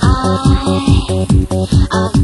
I, I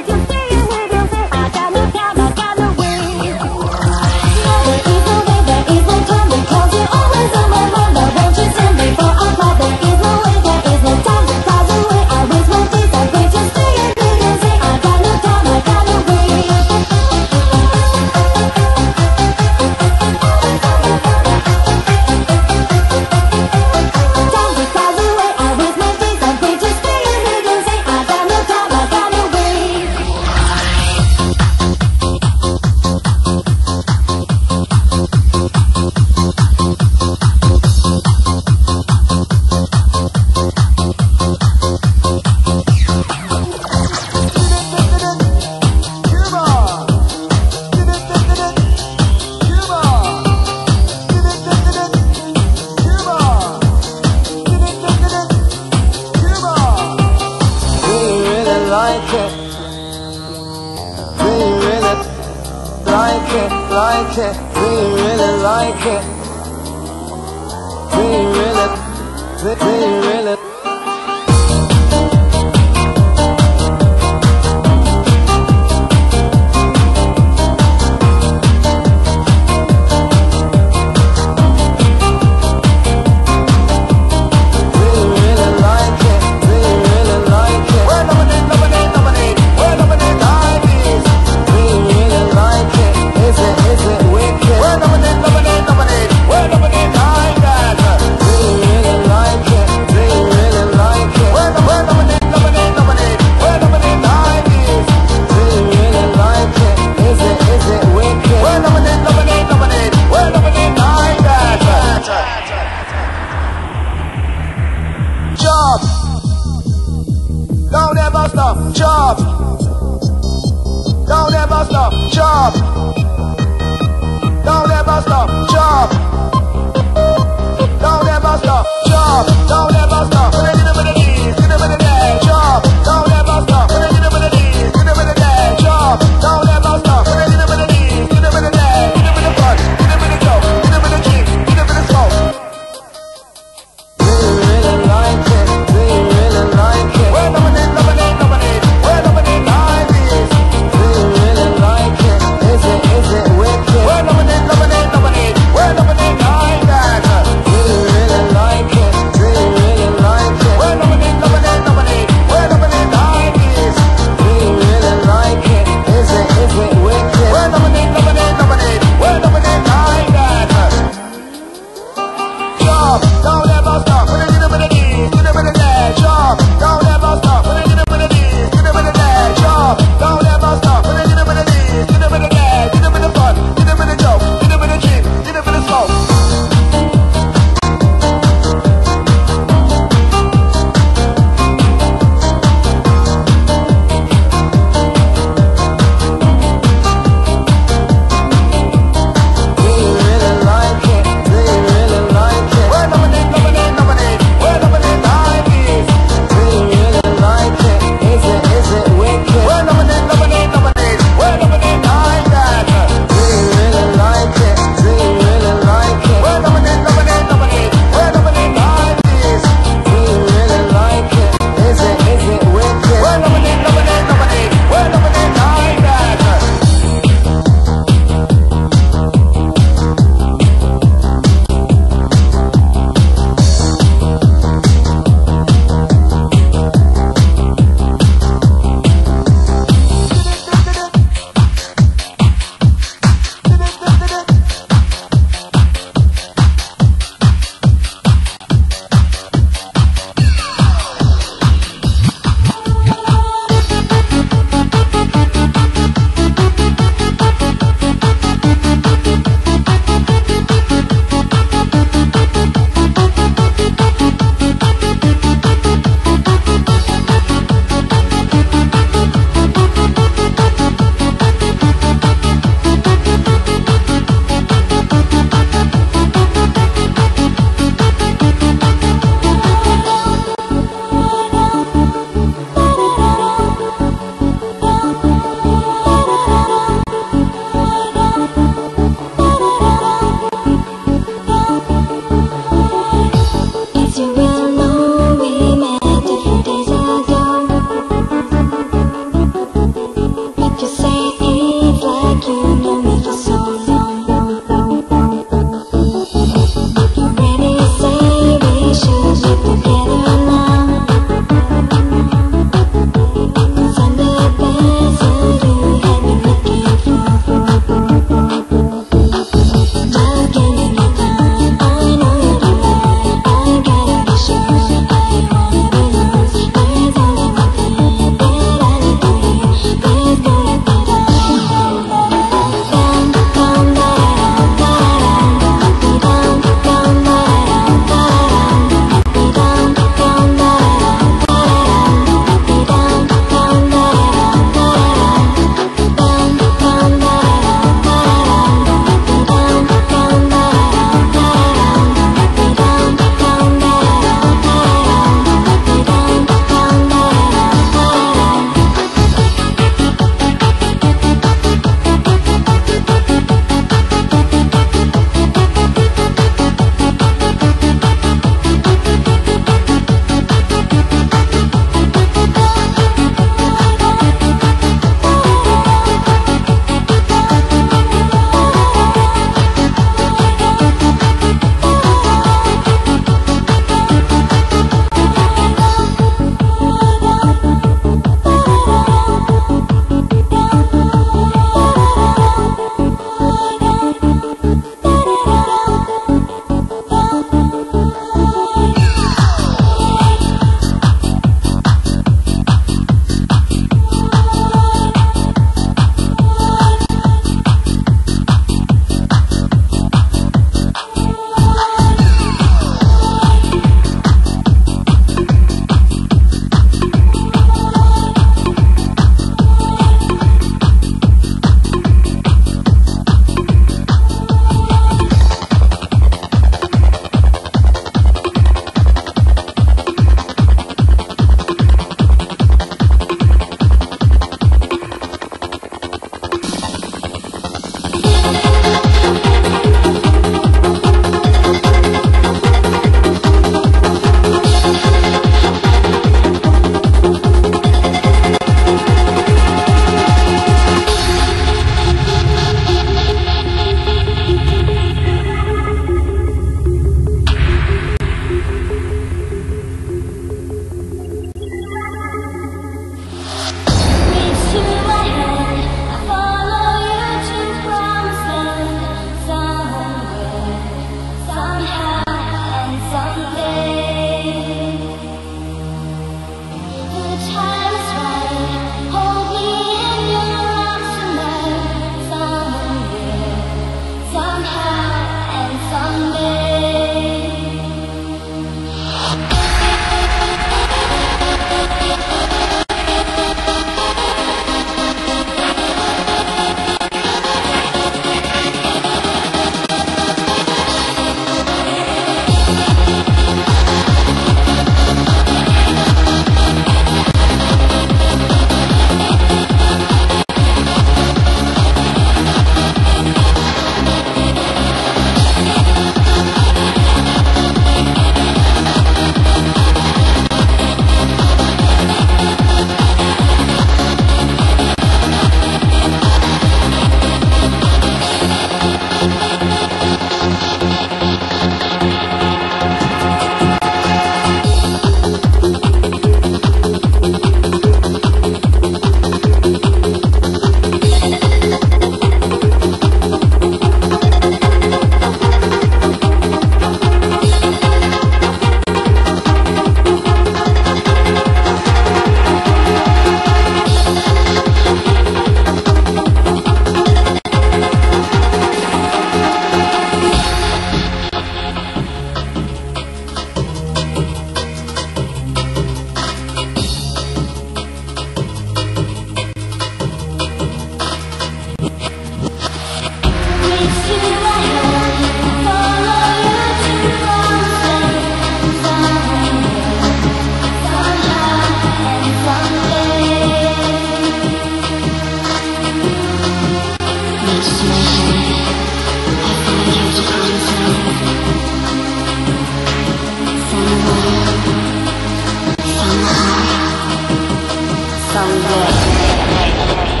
Yeah.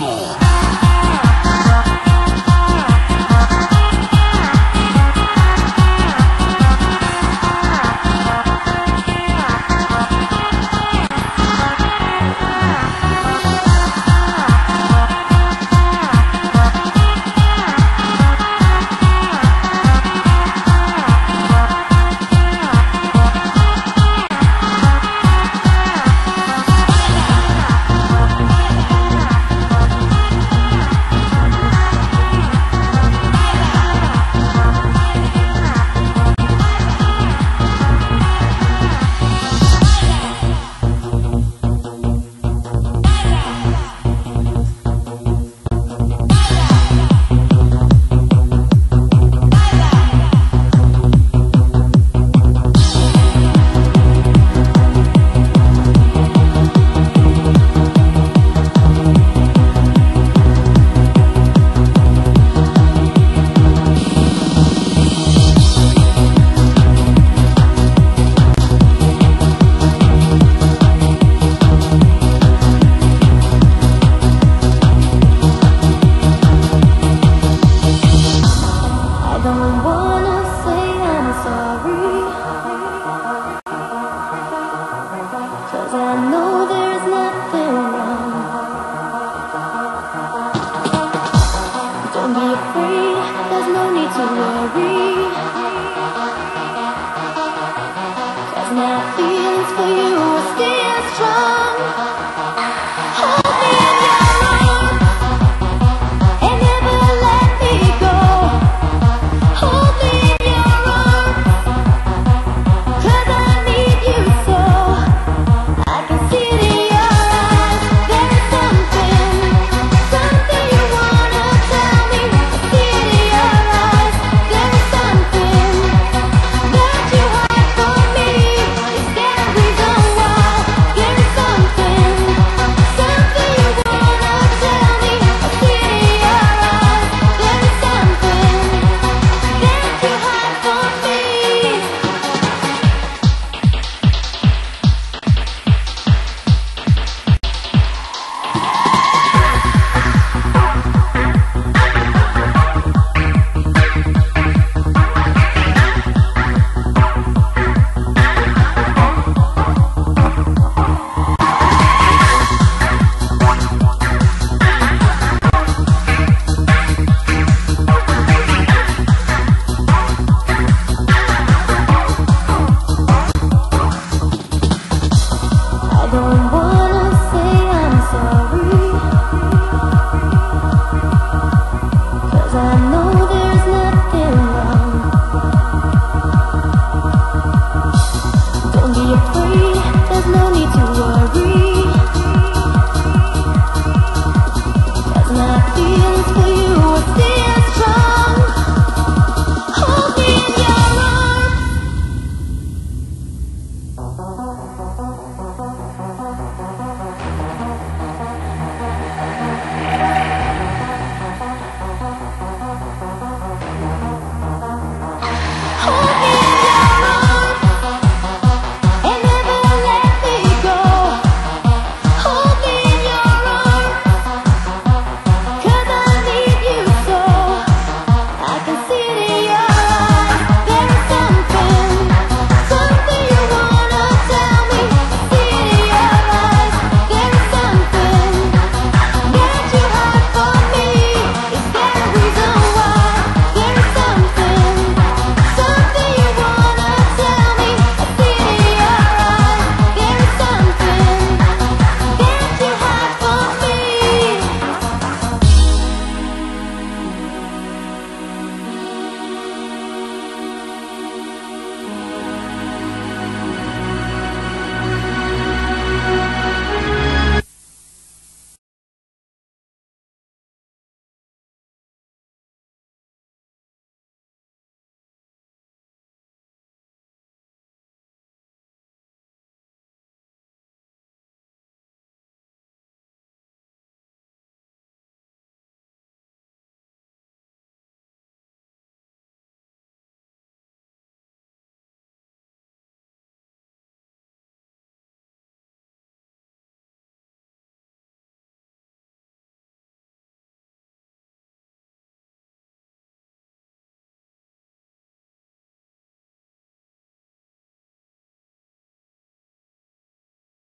Rumble.